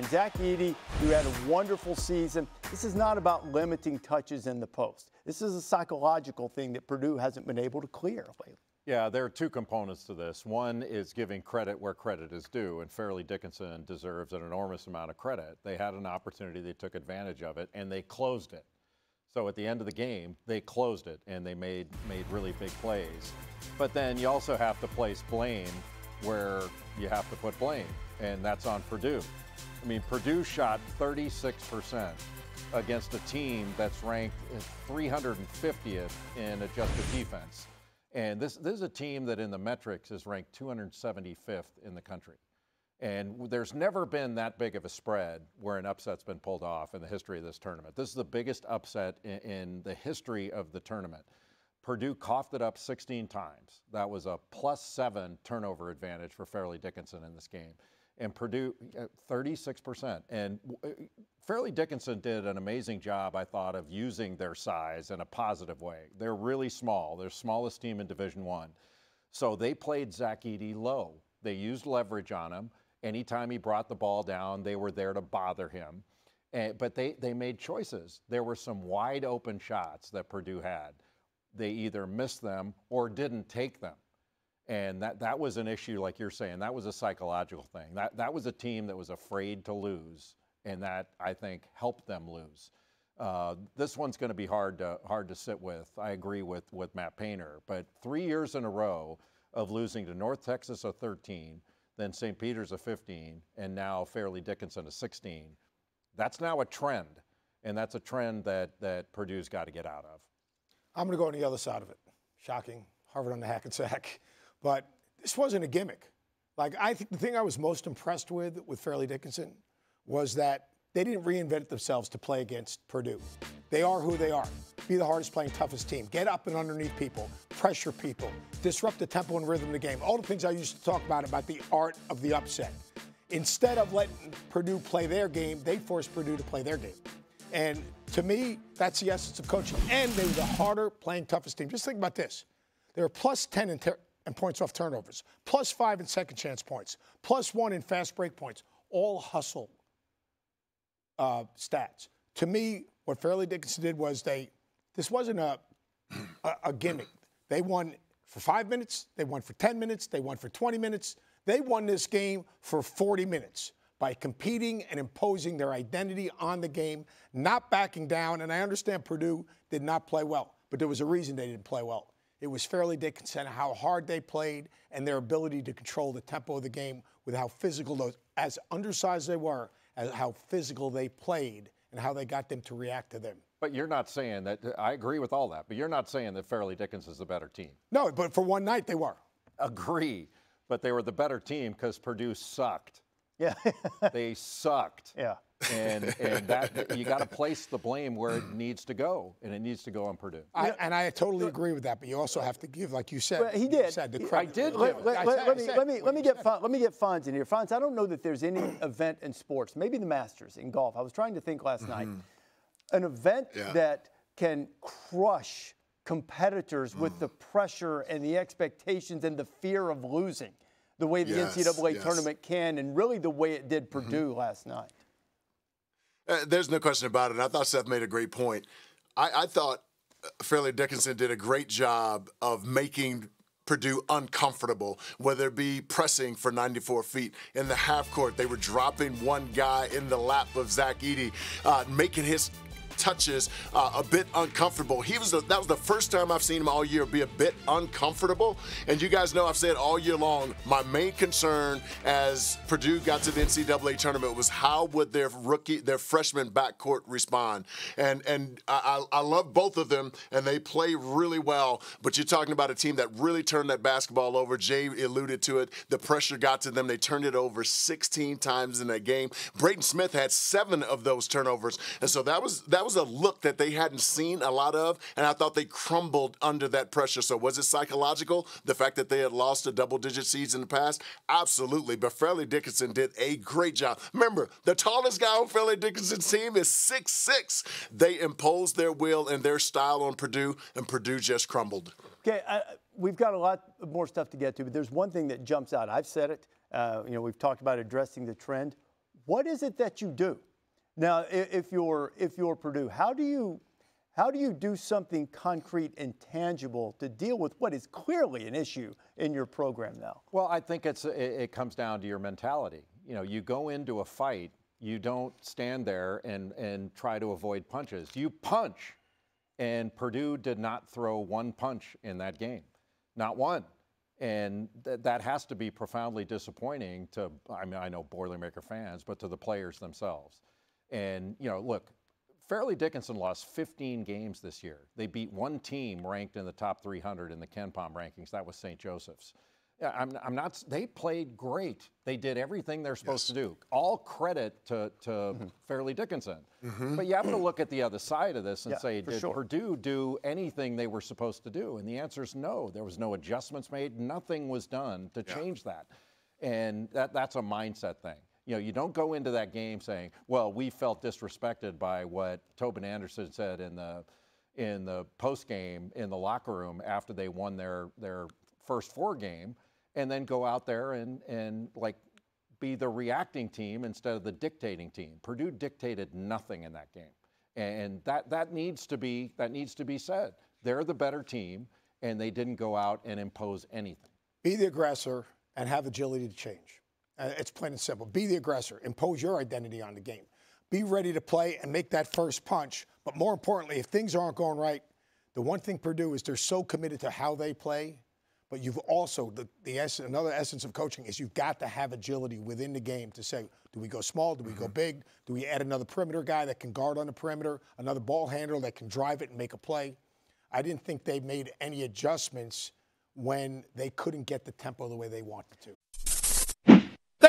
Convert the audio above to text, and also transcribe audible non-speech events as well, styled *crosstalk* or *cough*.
And Zach Edey, who had a wonderful season, this is not about limiting touches in the post. This is a psychological thing that Purdue hasn't been able to clear lately. Yeah, there are two components to this. One is giving credit where credit is due, and Fairleigh Dickinson deserves an enormous amount of credit. They had an opportunity, they took advantage of it, and they closed it. So at the end of the game, they closed it and they made made really big plays. But then you also have to place blame where you have to put blame, and that's on Purdue. I mean, Purdue shot 36% against a team that's ranked 350th in adjusted defense. And this, this is a team that in the metrics is ranked 275th in the country. And there's never been that big of a spread where an upset's been pulled off in the history of this tournament. This is the biggest upset in, in, the history of the tournament. Purdue coughed it up 16 times. That was a plus seven turnover advantage for Fairleigh Dickinson in this game. And Purdue, 36%. Uh, and uh, Fairleigh Dickinson did an amazing job, I thought, of using their size in a positive way. They're really small. They're smallest team in Division One. So they played Zach Edey low. They used leverage on him. Anytime he brought the ball down, they were there to bother him. And, but they, they made choices. There were some wide open shots that Purdue had. They either missed them or didn't take them. And that, that was an issue, like you're saying, that was a psychological thing. That, that was a team that was afraid to lose, and that, I think, helped them lose. Uh, this one's going to be hard to, hard to sit with. I agree with, with Matt Painter. But three years in a row of losing to North Texas a 13, then St. Peter's a 15, and now Fairleigh Dickinson a 16. That's now a trend, and that's a trend that, that Purdue's got to get out of. I'm going to go on the other side of it. Shocking. Harvard on the Hackensack. But this wasn't a gimmick. Like, I think the thing I was most impressed with with Fairleigh Dickinson was that they didn't reinvent themselves to play against Purdue. They are who they are. Be the hardest playing, toughest team. Get up and underneath people. Pressure people. Disrupt the tempo and rhythm of the game. All the things I used to talk about about the art of the upset. Instead of letting Purdue play their game, they forced Purdue to play their game. And to me, that's the essence of coaching. And they were the harder playing, toughest team. Just think about this. They were plus 10 in, in points off turnovers, plus five in second chance points, plus one in fast break points. All hustle uh, stats. To me, what Fairleigh Dickinson did was they, this wasn't a, a, a gimmick. They won for five minutes, they won for 10 minutes, they won for 20 minutes. They won this game for 40 minutes by competing and imposing their identity on the game, not backing down. And I understand Purdue did not play well, but there was a reason they didn't play well. It was Fairleigh Dickinson, how hard they played, and their ability to control the tempo of the game with how physical those, as undersized they were, as how physical they played and how they got them to react to them. But you're not saying that, I agree with all that, but you're not saying that Fairleigh Dickinson is the better team. No, but for one night they were. Agree, but they were the better team because Purdue sucked. Yeah. *laughs* they sucked. Yeah. And, and that you got to place the blame where it needs to go, and it needs to go on Purdue. I, and I totally agree with that, but you also have to give, like you said, well, he did. Said the credit. I did. Let, let, let, let me let me let me get Fon, let me get Fonz in here. Fonz, I don't know that there's any event in sports, maybe the Masters in golf. I was trying to think last mm-hmm. night, an event yeah. that can crush competitors mm. with the pressure and the expectations and the fear of losing the way the yes, NCAA yes. tournament can, and really the way it did mm-hmm. Purdue mm-hmm. last night. Uh, there's no question about it. I thought Seth made a great point. I, I thought uh, Fairleigh Dickinson did a great job of making Purdue uncomfortable, whether it be pressing for 94 feet in the half court. They were dropping one guy in the lap of Zach Edey, uh, making his touches uh, a bit uncomfortable. He was the, that was the first time I've seen him all year be a bit uncomfortable. And you guys know I've said all year long my main concern as Purdue got to the NCAA tournament was how would their rookie their freshman backcourt respond. And and I, I love both of them and they play really well. But you're talking about a team that really turned that basketball over. Jay alluded to it. The pressure got to them. They turned it over 16 times in that game. Braden Smith had seven of those turnovers, and so that was that was was a look that they hadn't seen a lot of, and I thought they crumbled under that pressure. So was it psychological? The fact that they had lost a double-digit seeds in the past? Absolutely. But Fairleigh Dickinson did a great job. Remember, the tallest guy on Fairleigh Dickinson's team is six six. They imposed their will and their style on Purdue, and Purdue just crumbled. Okay, uh, we've got a lot more stuff to get to, but there's one thing that jumps out. I've said it. Uh, you know, we've talked about addressing the trend What is it that you do? Now, if you're if you're Purdue, how do you how do you do something concrete and tangible to deal with what is clearly an issue in your program now? Well, I think it's it comes down to your mentality. You know, you go into a fight, you don't stand there and and try to avoid punches. You punch. And Purdue did not throw one punch in that game. Not one. And th- that has to be profoundly disappointing to, I mean, I know Boilermaker fans, but to the players themselves. And, you know, look, Fairleigh Dickinson lost 15 games this year. They beat one team ranked in the top 300 in the KenPom rankings. That was St. Joseph's. I'm, I'm not. They played great. They did everything they're supposed yes. to do. All credit to, to mm-hmm. Fairleigh Dickinson. Mm-hmm. But you have to look at the other side of this and yeah, say, did sure. Purdue do anything they were supposed to do? And the answer is no. There was no adjustments made. Nothing was done to yeah. change that. And that, that's a mindset thing. You know, you don't go into that game saying, "Well, we felt disrespected by what Tobin Anderson said in the in the post game in the locker room after they won their their first four game." and then go out there and, and like be the reacting team instead of the dictating team. Purdue dictated nothing in that game. And that, that needs to be that needs to be said. They're the better team and they didn't go out and impose anything. Be the aggressor and have agility to change. Uh, it's plain and simple. Be the aggressor. Impose your identity on the game. Be ready to play and make that first punch. But more importantly, if things aren't going right, the one thing Purdue is they're so committed to how they play but you've also the, the essence, another essence of coaching is you've got to have agility within the game to say, do we go small? Do we mm-hmm. go big? Do we add another perimeter guy that can guard on the perimeter, another ball handler that can drive it and make a play? I didn't think they made any adjustments when they couldn't get the tempo the way they wanted to.